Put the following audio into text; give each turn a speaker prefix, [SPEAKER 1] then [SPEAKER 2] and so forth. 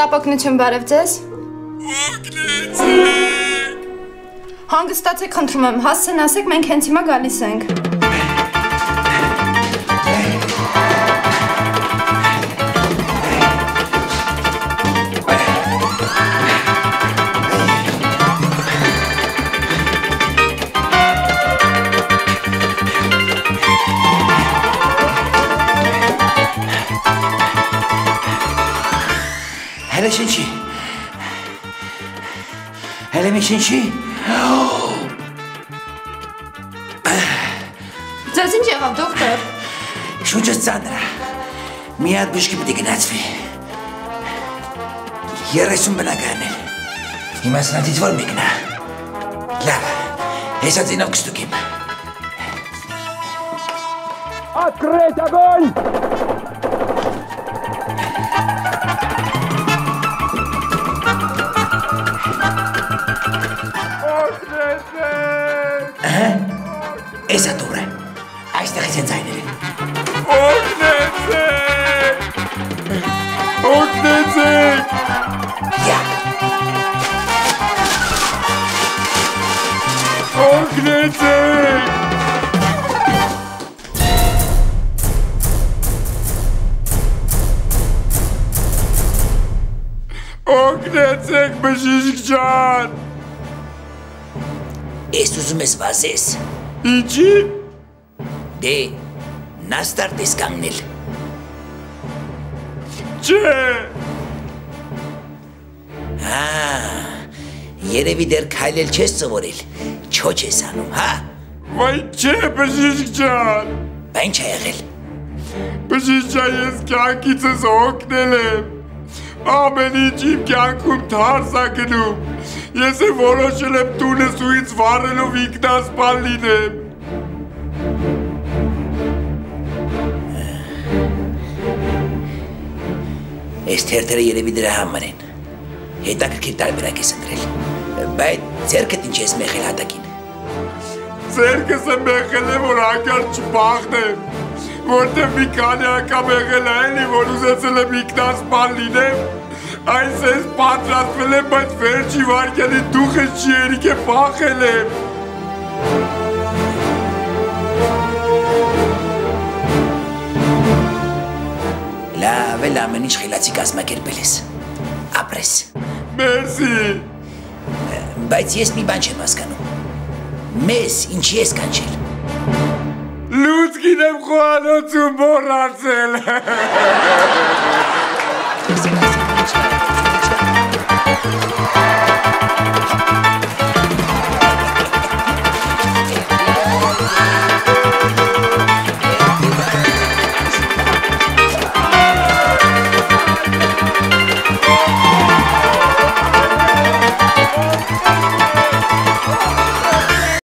[SPEAKER 1] Շտապ օգնություն բարև ձեզ։ Հանգստացեք, խնդրում եմ, հասցեն ասեք, մենք հենց հիմա գալիս ենք։
[SPEAKER 2] Hele շնչի։ Hele մի շնչի։
[SPEAKER 1] Ձեզ ինչ եղավ, դոկտոր։
[SPEAKER 2] Շուրջս ծանր է։ Մի հատ բժշկի պիտի գնացվի։ 30 բնական է։ Հիմա սնատից որ մեկնա։ Լավ, հեսա ձինով կստուկիմ։
[SPEAKER 3] Открыть огонь!
[SPEAKER 2] Էսա դուրը։ Այստեղից են ձայները։
[SPEAKER 3] Օգնեցեք։ Օգնեցեք։
[SPEAKER 2] Յա,
[SPEAKER 3] Օգնեցեք։ Օգնեցեք բժիշկ ջան։
[SPEAKER 2] ես ուզում ես վազես։
[SPEAKER 3] Ինչի։
[SPEAKER 2] Դե, նա ստարտես կանգնել։
[SPEAKER 3] Չէ։
[SPEAKER 2] Հա, երևի դեռ քայլել չես սովորել։ Չոչ ես անում, հա։
[SPEAKER 3] Վայ չէ բժիշկ ջան։
[SPEAKER 2] Բա ինչ է եղել։
[SPEAKER 3] Բժիշկ ջան, ես կյանքիցս օգնել եմ։ Ամեն ինչ իմ կյանքում թարս է գնում։ Ես է որոշել եմ տունս ու ինձ վառելով ինքնասպան լինեմ։
[SPEAKER 2] Այս թերթերը երևի դրա համար են։ Հետաքրքիր տարբերակ ես ընտրել։ Բայց ձերքդ ինչ ես մեղել հատակին։
[SPEAKER 3] Ձերքս եմ մեղել է, որ ակար չբաղնեմ, որտեղ մի քանի անգամ եղել է էլի, որ ուզեցել եմ ինքնասպան լինեմ, այս ես պատրաստվել եմ, բայց վերջի վարկյանի դուխս չի երիք է բախել եմ։
[SPEAKER 2] Լավ էլ ամեն ինչ խելացի կազմակերպել ես։ Ապրես։
[SPEAKER 3] Մերսի։
[SPEAKER 2] Բայց ես մի բան չեմ հասկանում։ Մեզ ինչի ես կանչել։
[SPEAKER 3] ლუცკინემ ხვალო ძუმბორაცელე